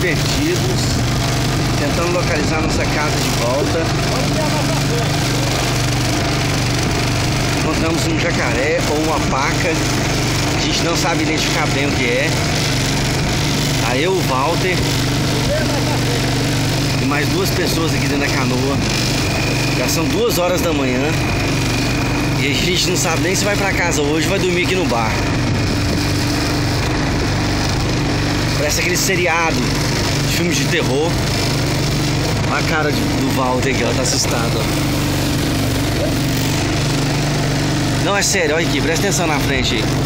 perdidos, tentando localizar nossa casa de volta. Encontramos um jacaré ou uma paca, a gente não sabe identificar bem o que é. Aí eu, o Walter e mais duas pessoas aqui dentro da canoa. Já são duas horas da manhã e a gente não sabe nem se vai pra casa hoje vai dormir aqui no bar. Parece aquele seriado de filmes de terror. Olha a cara de, do Walter aqui, ó, tá assustado, ó. Não, é sério, olha aqui, presta atenção na frente aí.